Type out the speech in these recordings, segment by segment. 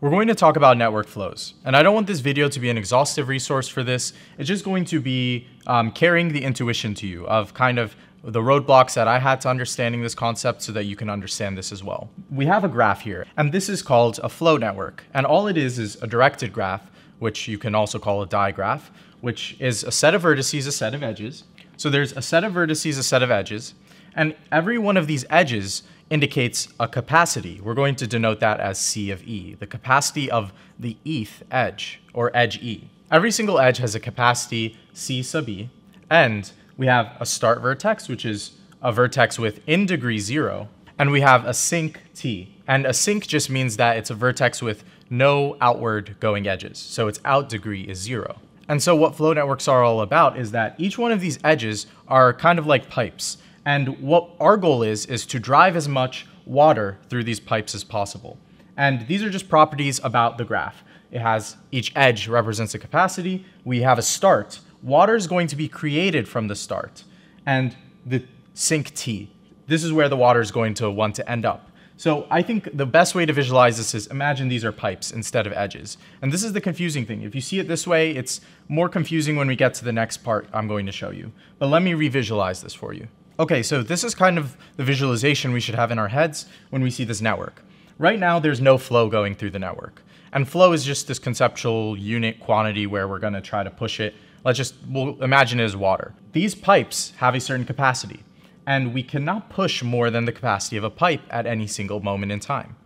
we're going to talk about network flows. And I don't want this video to be an exhaustive resource for this. It's just going to be um, carrying the intuition to you of kind of the roadblocks that I had to understanding this concept so that you can understand this as well. We have a graph here, and this is called a flow network. And all it is is a directed graph, which you can also call a digraph, which is a set of vertices, a set of edges. So there's a set of vertices, a set of edges, and every one of these edges indicates a capacity. We're going to denote that as C of E, the capacity of the eth edge, or edge E. Every single edge has a capacity C sub E, and we have a start vertex, which is a vertex with in degree zero, and we have a sink T. And a sink just means that it's a vertex with no outward going edges. So its out degree is zero. And so what flow networks are all about is that each one of these edges are kind of like pipes. And what our goal is, is to drive as much water through these pipes as possible. And these are just properties about the graph. It has each edge represents a capacity. We have a start, water is going to be created from the start. And the sink T, this is where the water is going to want to end up. So I think the best way to visualize this is imagine these are pipes instead of edges. And this is the confusing thing. If you see it this way, it's more confusing when we get to the next part I'm going to show you. But let me revisualize this for you. Okay, so this is kind of the visualization we should have in our heads when we see this network. Right now, there's no flow going through the network. And flow is just this conceptual unit quantity where we're going to try to push it Let's just we'll imagine it as water. These pipes have a certain capacity, and we cannot push more than the capacity of a pipe at any single moment in time.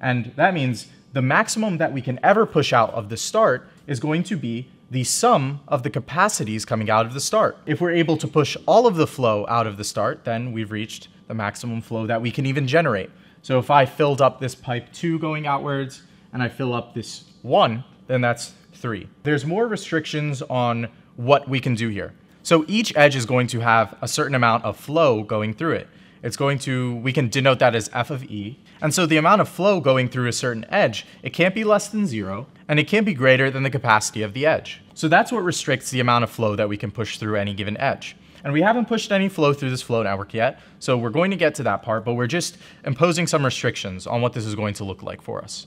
And that means the maximum that we can ever push out of the start is going to be the sum of the capacities coming out of the start. If we're able to push all of the flow out of the start, then we've reached the maximum flow that we can even generate. So if I filled up this pipe 2 going outwards and I fill up this 1, then that's 3. There's more restrictions on what we can do here. So each edge is going to have a certain amount of flow going through it. It's going to, we can denote that as f of e. And so the amount of flow going through a certain edge, it can't be less than zero, and it can't be greater than the capacity of the edge. So that's what restricts the amount of flow that we can push through any given edge. And we haven't pushed any flow through this flow network yet, so we're going to get to that part, but we're just imposing some restrictions on what this is going to look like for us.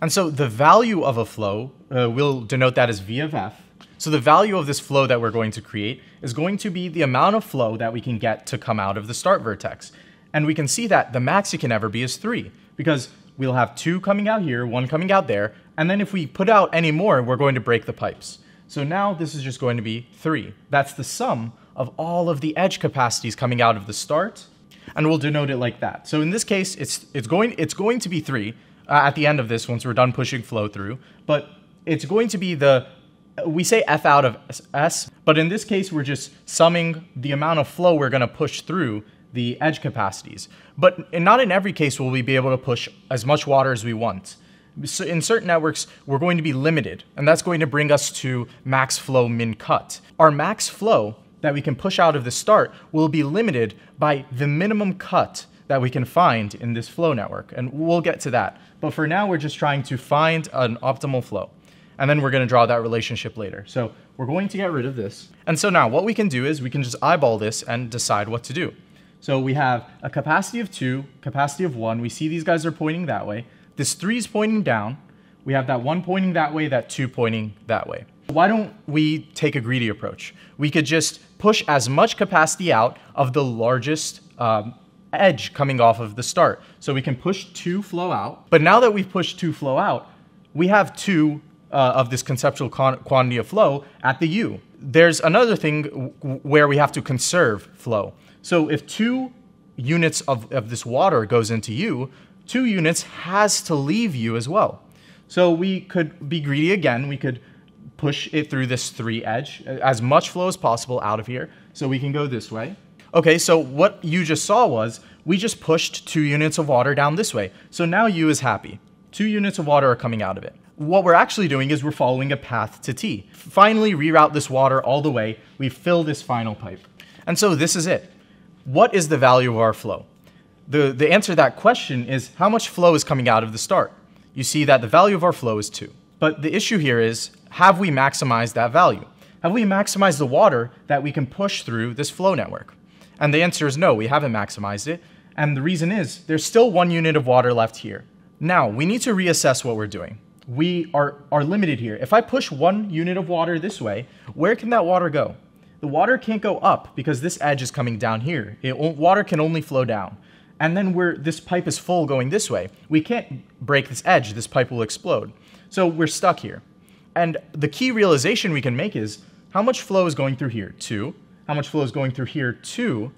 And so the value of a flow, uh, we'll denote that as v of f, so the value of this flow that we're going to create is going to be the amount of flow that we can get to come out of the start vertex. And we can see that the max it can ever be is three because we'll have two coming out here, one coming out there, and then if we put out any more, we're going to break the pipes. So now this is just going to be three. That's the sum of all of the edge capacities coming out of the start, and we'll denote it like that. So in this case, it's, it's, going, it's going to be three uh, at the end of this once we're done pushing flow through, but it's going to be the we say F out of S, but in this case, we're just summing the amount of flow we're gonna push through the edge capacities. But not in every case will we be able to push as much water as we want. So in certain networks, we're going to be limited, and that's going to bring us to max flow min cut. Our max flow that we can push out of the start will be limited by the minimum cut that we can find in this flow network, and we'll get to that. But for now, we're just trying to find an optimal flow and then we're going to draw that relationship later. So we're going to get rid of this. And so now what we can do is we can just eyeball this and decide what to do. So we have a capacity of two, capacity of one. We see these guys are pointing that way. This three is pointing down. We have that one pointing that way, that two pointing that way. Why don't we take a greedy approach? We could just push as much capacity out of the largest um, edge coming off of the start. So we can push two flow out. But now that we've pushed two flow out, we have two uh, of this conceptual quantity of flow at the u. There's another thing where we have to conserve flow. So if two units of, of this water goes into u, two units has to leave u as well. So we could be greedy again. We could push it through this three edge, as much flow as possible out of here. So we can go this way. Okay, so what you just saw was we just pushed two units of water down this way. So now U is happy. Two units of water are coming out of it what we're actually doing is we're following a path to T. Finally reroute this water all the way, we fill this final pipe. And so this is it. What is the value of our flow? The, the answer to that question is how much flow is coming out of the start? You see that the value of our flow is 2. But the issue here is, have we maximized that value? Have we maximized the water that we can push through this flow network? And the answer is no, we haven't maximized it. And the reason is, there's still one unit of water left here. Now, we need to reassess what we're doing. We are, are limited here. If I push one unit of water this way, where can that water go? The water can't go up because this edge is coming down here. It, water can only flow down. And then where this pipe is full going this way, we can't break this edge. This pipe will explode. So we're stuck here. And the key realization we can make is how much flow is going through here? Two. How much flow is going through here? Two.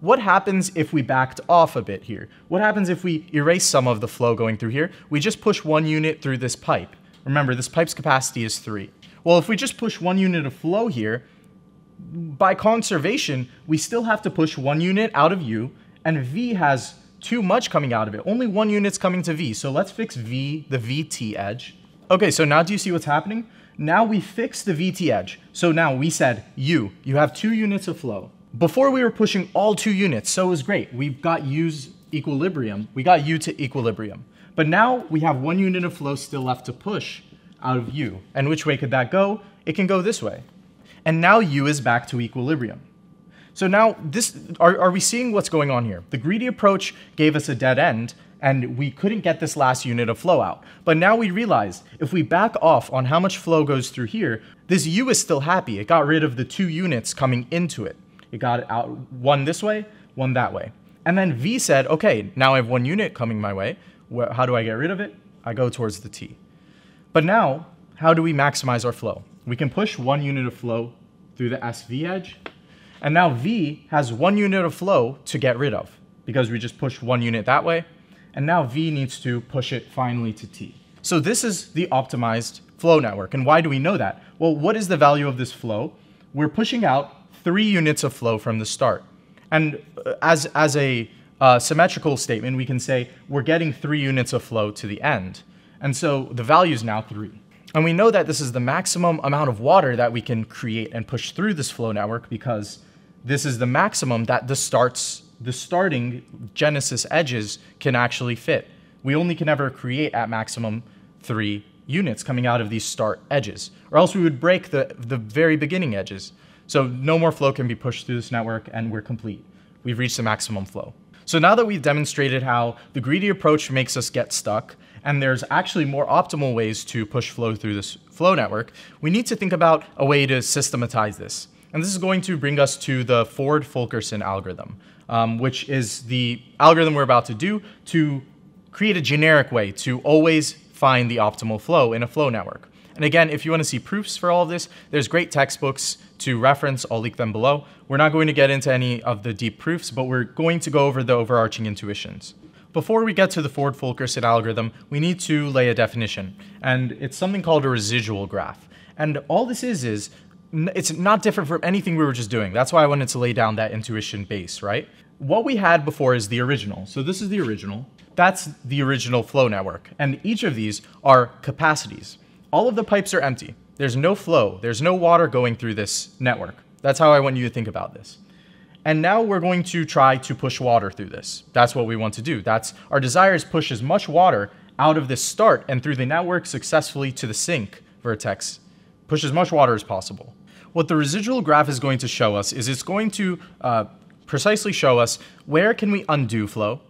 What happens if we backed off a bit here? What happens if we erase some of the flow going through here? We just push one unit through this pipe. Remember, this pipe's capacity is three. Well, if we just push one unit of flow here, by conservation, we still have to push one unit out of U, and V has too much coming out of it. Only one unit's coming to V. So let's fix V, the VT edge. Okay, so now do you see what's happening? Now we fix the VT edge. So now we said, U, you have two units of flow. Before we were pushing all two units, so it was great. We've got U's equilibrium. We got U to equilibrium. But now we have one unit of flow still left to push out of U. And which way could that go? It can go this way. And now U is back to equilibrium. So now this are, are we seeing what's going on here? The greedy approach gave us a dead end and we couldn't get this last unit of flow out. But now we realize if we back off on how much flow goes through here, this U is still happy. It got rid of the two units coming into it. It got it out one this way, one that way. And then V said, okay, now I have one unit coming my way. How do I get rid of it? I go towards the T. But now, how do we maximize our flow? We can push one unit of flow through the SV edge. And now V has one unit of flow to get rid of because we just pushed one unit that way. And now V needs to push it finally to T. So this is the optimized flow network. And why do we know that? Well, what is the value of this flow? We're pushing out three units of flow from the start. And uh, as, as a uh, symmetrical statement, we can say we're getting three units of flow to the end. And so the value is now three. And we know that this is the maximum amount of water that we can create and push through this flow network because this is the maximum that the starts the starting genesis edges can actually fit. We only can ever create at maximum three units coming out of these start edges, or else we would break the, the very beginning edges. So no more flow can be pushed through this network and we're complete. We've reached the maximum flow. So now that we've demonstrated how the greedy approach makes us get stuck, and there's actually more optimal ways to push flow through this flow network, we need to think about a way to systematize this. And this is going to bring us to the Ford-Fulkerson algorithm, um, which is the algorithm we're about to do to create a generic way to always find the optimal flow in a flow network. And again, if you want to see proofs for all of this, there's great textbooks to reference. I'll link them below. We're not going to get into any of the deep proofs, but we're going to go over the overarching intuitions. Before we get to the Ford-Fulkerson algorithm, we need to lay a definition, and it's something called a residual graph. And all this is is it's not different from anything we were just doing. That's why I wanted to lay down that intuition base, right? What we had before is the original. So this is the original. That's the original flow network. And each of these are capacities. All of the pipes are empty. There's no flow. There's no water going through this network. That's how I want you to think about this. And now we're going to try to push water through this. That's what we want to do. That's our desire is push as much water out of this start and through the network successfully to the sink vertex. Push as much water as possible. What the residual graph is going to show us is it's going to uh, precisely show us where can we undo flow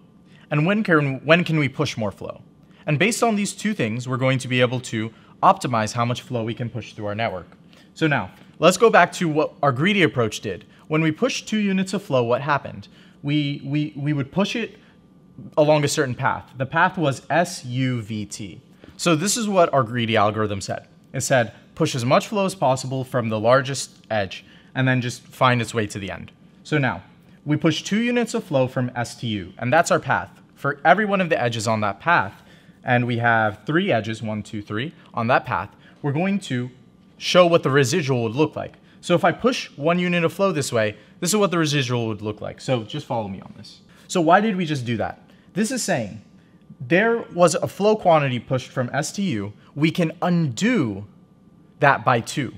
and when can, when can we push more flow. And based on these two things, we're going to be able to optimize how much flow we can push through our network. So now, let's go back to what our greedy approach did. When we pushed two units of flow, what happened? We, we, we would push it along a certain path. The path was SUVT. So this is what our greedy algorithm said. It said, push as much flow as possible from the largest edge, and then just find its way to the end. So now, we push two units of flow from S to U, and that's our path. For every one of the edges on that path, and we have three edges, one, two, three, on that path, we're going to show what the residual would look like. So if I push one unit of flow this way, this is what the residual would look like. So just follow me on this. So why did we just do that? This is saying there was a flow quantity pushed from S to U. We can undo that by two.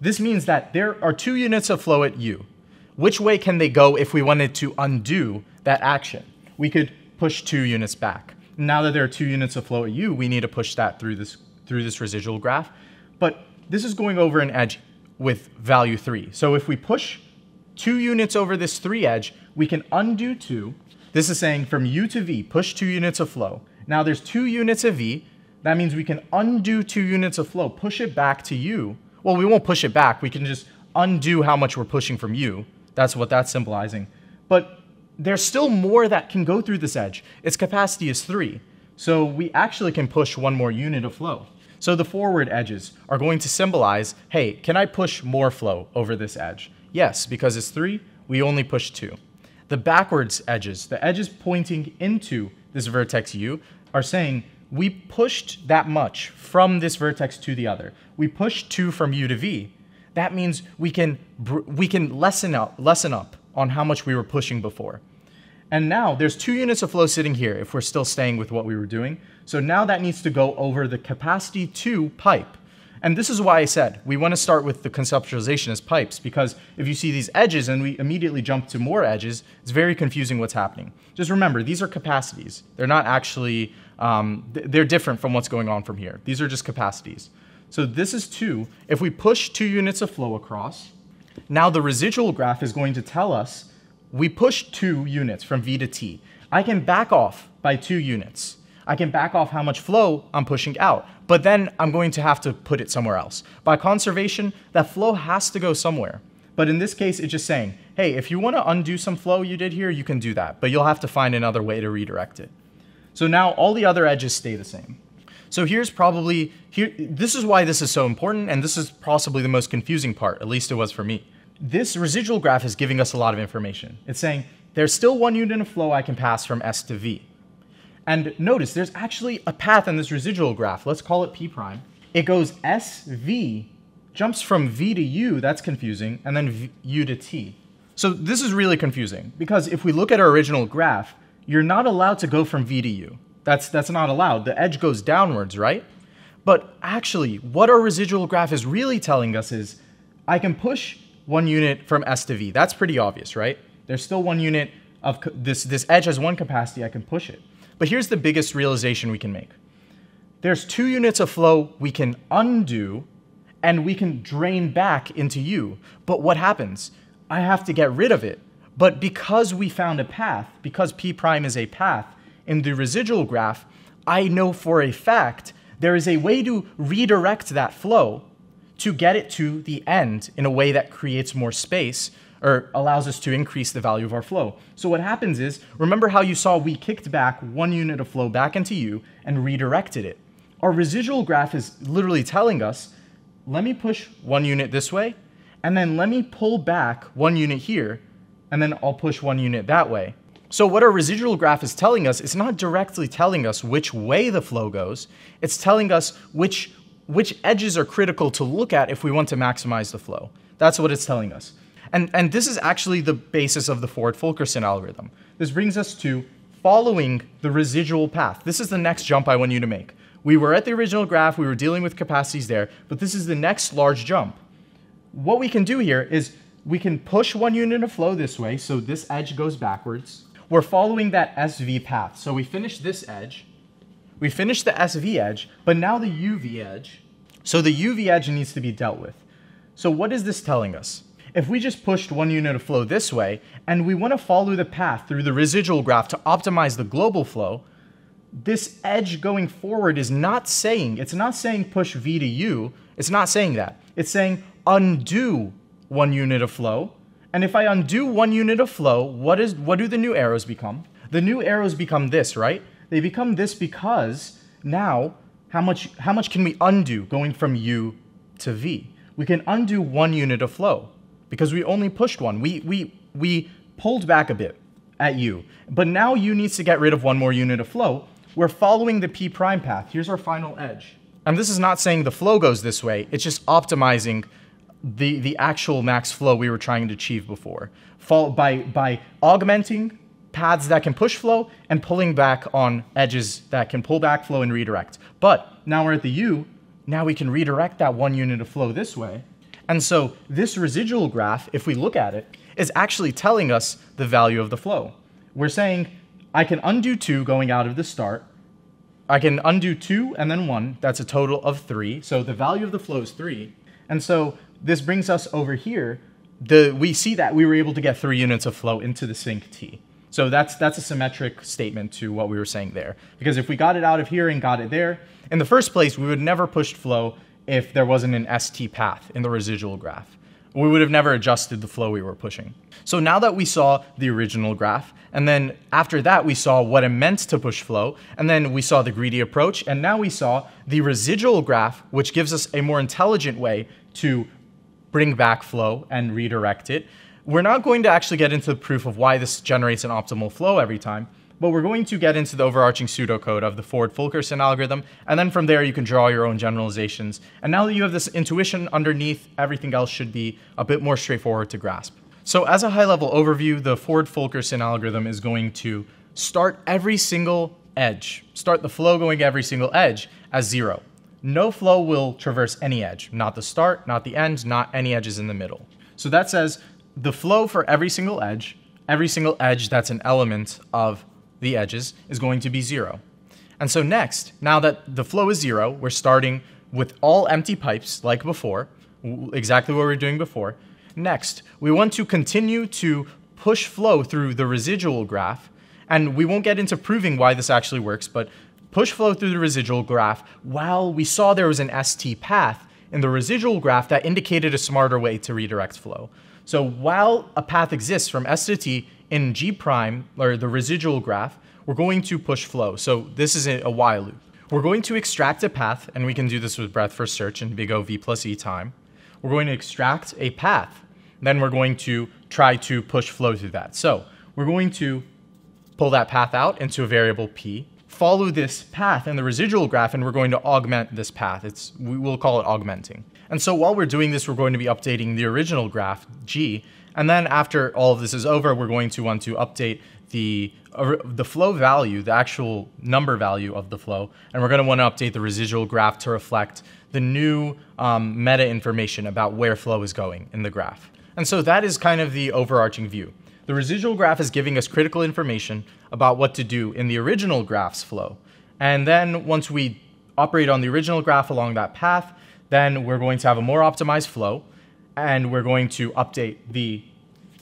This means that there are two units of flow at U. Which way can they go if we wanted to undo that action? We could push two units back. Now that there are two units of flow at U, we need to push that through this, through this residual graph. But this is going over an edge with value three. So if we push two units over this three edge, we can undo two. This is saying from U to V, push two units of flow. Now there's two units of V. that means we can undo two units of flow, push it back to U. Well, we won't push it back. We can just undo how much we're pushing from U. That's what that's symbolizing. But there's still more that can go through this edge. Its capacity is three. So we actually can push one more unit of flow. So the forward edges are going to symbolize, hey, can I push more flow over this edge? Yes, because it's three, we only push two. The backwards edges, the edges pointing into this vertex U, are saying we pushed that much from this vertex to the other. We pushed two from U to V. That means we can we can lessen up lessen up on how much we were pushing before. And now there's two units of flow sitting here if we're still staying with what we were doing. So now that needs to go over the capacity to pipe. And this is why I said we want to start with the conceptualization as pipes, because if you see these edges and we immediately jump to more edges, it's very confusing what's happening. Just remember, these are capacities. They're not actually, um, they're different from what's going on from here. These are just capacities. So this is two. If we push two units of flow across, now the residual graph is going to tell us we pushed two units from V to T. I can back off by two units. I can back off how much flow I'm pushing out, but then I'm going to have to put it somewhere else. By conservation, that flow has to go somewhere. But in this case, it's just saying, hey, if you want to undo some flow you did here, you can do that, but you'll have to find another way to redirect it. So now all the other edges stay the same. So here's probably, here, this is why this is so important, and this is possibly the most confusing part, at least it was for me. This residual graph is giving us a lot of information. It's saying, there's still one unit of flow I can pass from S to V. And notice there's actually a path in this residual graph. Let's call it P prime. It goes SV, jumps from V to U, that's confusing, and then v, U to T. So this is really confusing because if we look at our original graph, you're not allowed to go from V to U. That's, that's not allowed. The edge goes downwards, right? But actually, what our residual graph is really telling us is I can push one unit from S to V. That's pretty obvious, right? There's still one unit of this, this edge has one capacity, I can push it. But here's the biggest realization we can make. There's two units of flow we can undo and we can drain back into U. But what happens? I have to get rid of it. But because we found a path, because P prime is a path in the residual graph, I know for a fact there is a way to redirect that flow to get it to the end in a way that creates more space or allows us to increase the value of our flow. So what happens is, remember how you saw we kicked back one unit of flow back into U and redirected it. Our residual graph is literally telling us, let me push one unit this way, and then let me pull back one unit here, and then I'll push one unit that way. So what our residual graph is telling us, it's not directly telling us which way the flow goes, it's telling us which, which edges are critical to look at if we want to maximize the flow. That's what it's telling us. And, and this is actually the basis of the Ford-Fulkerson algorithm. This brings us to following the residual path. This is the next jump I want you to make. We were at the original graph, we were dealing with capacities there, but this is the next large jump. What we can do here is we can push one unit of flow this way, so this edge goes backwards. We're following that SV path. So we finish this edge, we finish the SV edge, but now the UV edge. So the UV edge needs to be dealt with. So what is this telling us? If we just pushed one unit of flow this way, and we want to follow the path through the residual graph to optimize the global flow, this edge going forward is not saying, it's not saying push V to U, it's not saying that. It's saying undo one unit of flow. And if I undo one unit of flow, what is what do the new arrows become? The new arrows become this, right? They become this because now how much how much can we undo going from U to V? We can undo one unit of flow because we only pushed one. We, we, we pulled back a bit at U, but now U needs to get rid of one more unit of flow. We're following the P prime path. Here's our final edge. And this is not saying the flow goes this way, it's just optimizing the, the actual max flow we were trying to achieve before. Fall, by, by augmenting paths that can push flow and pulling back on edges that can pull back flow and redirect. But now we're at the U, now we can redirect that one unit of flow this way and so this residual graph, if we look at it, is actually telling us the value of the flow. We're saying I can undo two going out of the start. I can undo two and then one. That's a total of three. So the value of the flow is three. And so this brings us over here. The, we see that we were able to get three units of flow into the sink T. So that's that's a symmetric statement to what we were saying there. Because if we got it out of here and got it there, in the first place, we would never pushed flow if there wasn't an ST path in the residual graph. We would have never adjusted the flow we were pushing. So now that we saw the original graph, and then after that we saw what it meant to push flow, and then we saw the greedy approach, and now we saw the residual graph, which gives us a more intelligent way to bring back flow and redirect it. We're not going to actually get into the proof of why this generates an optimal flow every time, but we're going to get into the overarching pseudocode of the Ford-Fulkerson algorithm, and then from there you can draw your own generalizations. And now that you have this intuition underneath, everything else should be a bit more straightforward to grasp. So as a high-level overview, the Ford-Fulkerson algorithm is going to start every single edge, start the flow going every single edge as zero. No flow will traverse any edge, not the start, not the end, not any edges in the middle. So that says the flow for every single edge, every single edge that's an element of the edges is going to be zero. And so next, now that the flow is zero, we're starting with all empty pipes like before, exactly what we were doing before. Next, we want to continue to push flow through the residual graph, and we won't get into proving why this actually works, but push flow through the residual graph while we saw there was an ST path in the residual graph that indicated a smarter way to redirect flow. So while a path exists from S to T in G prime, or the residual graph, we're going to push flow. So this is a while loop. We're going to extract a path, and we can do this with breadth first search in big O v plus e time. We're going to extract a path. Then we're going to try to push flow through that. So we're going to pull that path out into a variable p, follow this path in the residual graph, and we're going to augment this path. It's, we will call it augmenting. And so while we're doing this, we're going to be updating the original graph, G, and then after all of this is over, we're going to want to update the, uh, the flow value, the actual number value of the flow, and we're going to want to update the residual graph to reflect the new um, meta information about where flow is going in the graph. And so that is kind of the overarching view. The residual graph is giving us critical information about what to do in the original graph's flow. And then once we operate on the original graph along that path, then we're going to have a more optimized flow and we're going to update the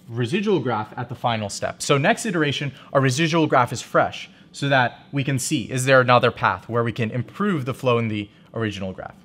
residual graph at the final step. So next iteration, our residual graph is fresh so that we can see, is there another path where we can improve the flow in the original graph?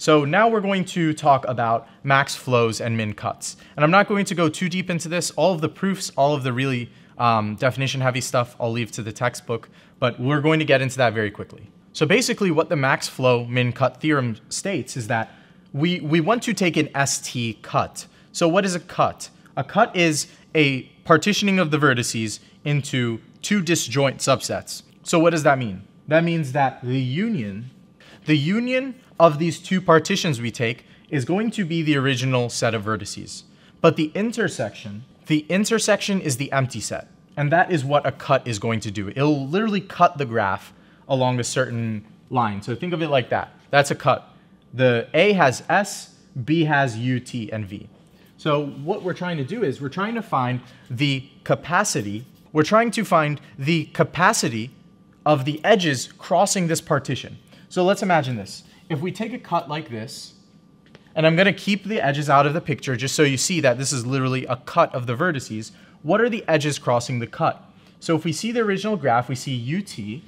So now we're going to talk about max flows and min cuts. And I'm not going to go too deep into this. All of the proofs, all of the really um, definition heavy stuff, I'll leave to the textbook, but we're going to get into that very quickly. So basically what the max flow min cut theorem states is that we, we want to take an ST cut. So what is a cut? A cut is a partitioning of the vertices into two disjoint subsets. So what does that mean? That means that the union, the union of these two partitions we take is going to be the original set of vertices. But the intersection, the intersection is the empty set. And that is what a cut is going to do. It'll literally cut the graph along a certain line. So think of it like that. That's a cut. The A has S, B has U, T, and V. So what we're trying to do is we're trying to find the capacity, we're trying to find the capacity of the edges crossing this partition. So let's imagine this. If we take a cut like this, and I'm gonna keep the edges out of the picture just so you see that this is literally a cut of the vertices, what are the edges crossing the cut? So if we see the original graph, we see UT,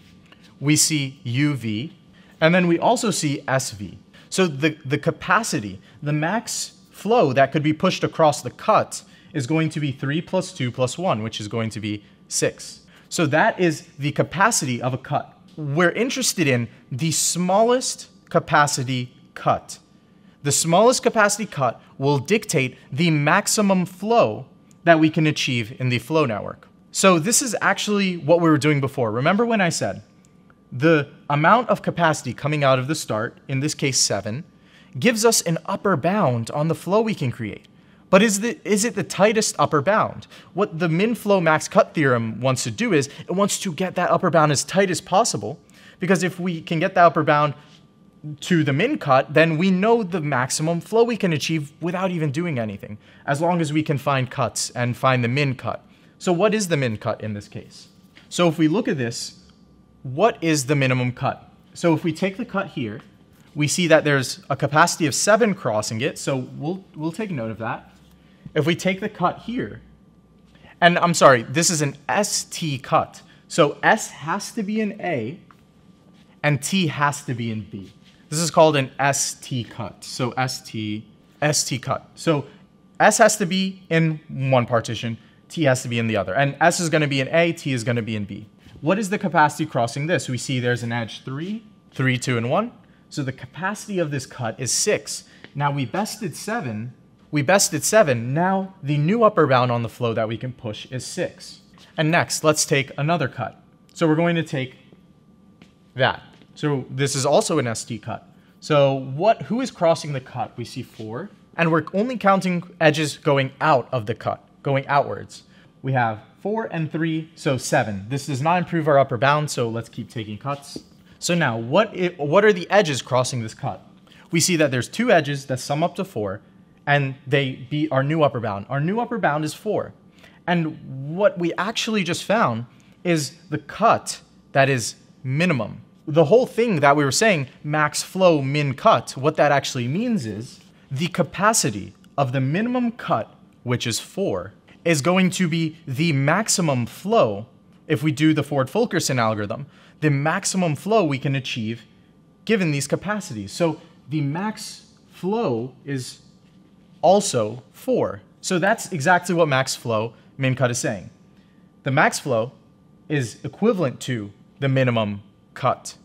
we see UV, and then we also see SV. So the, the capacity, the max flow that could be pushed across the cut is going to be 3 plus 2 plus 1, which is going to be 6. So that is the capacity of a cut. We're interested in the smallest capacity cut. The smallest capacity cut will dictate the maximum flow that we can achieve in the flow network. So this is actually what we were doing before. Remember when I said the amount of capacity coming out of the start, in this case 7, gives us an upper bound on the flow we can create. But is, the, is it the tightest upper bound? What the min flow max cut theorem wants to do is it wants to get that upper bound as tight as possible because if we can get the upper bound to the min cut, then we know the maximum flow we can achieve without even doing anything, as long as we can find cuts and find the min cut. So what is the min cut in this case? So if we look at this, what is the minimum cut? So if we take the cut here, we see that there's a capacity of 7 crossing it, so we'll, we'll take note of that. If we take the cut here, And I'm sorry, this is an ST cut. So S has to be in A and T has to be in B. This is called an ST cut. So ST, ST cut. So S has to be in one partition, T has to be in the other. And S is gonna be in A, T is gonna be in B. What is the capacity crossing this? We see there's an edge three, three, two, and one. So the capacity of this cut is six. Now we bested seven, we bested seven. Now the new upper bound on the flow that we can push is six. And next, let's take another cut. So we're going to take that. So this is also an ST cut. So what? Who is crossing the cut? We see four, and we're only counting edges going out of the cut, going outwards. We have four and three, so seven. This does not improve our upper bound, so let's keep taking cuts. So now, what, it, what are the edges crossing this cut? We see that there's two edges that sum up to four, and they beat our new upper bound. Our new upper bound is four. And what we actually just found is the cut that is minimum. The whole thing that we were saying, max flow, min cut, what that actually means is the capacity of the minimum cut, which is four, is going to be the maximum flow if we do the Ford-Fulkerson algorithm, the maximum flow we can achieve given these capacities. So the max flow is also 4. So that's exactly what max flow min cut is saying. The max flow is equivalent to the minimum cut,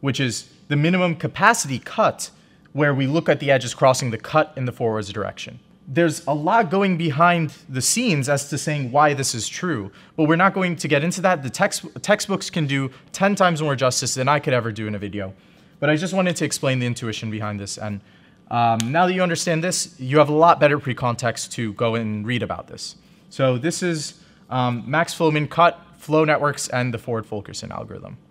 which is the minimum capacity cut where we look at the edges crossing the cut in the forwards direction. There's a lot going behind the scenes as to saying why this is true, but we're not going to get into that. The text, textbooks can do 10 times more justice than I could ever do in a video. But I just wanted to explain the intuition behind this and um, now that you understand this, you have a lot better pre-context to go and read about this. So this is um, Max Min Cut, flow networks, and the Ford-Fulkerson algorithm.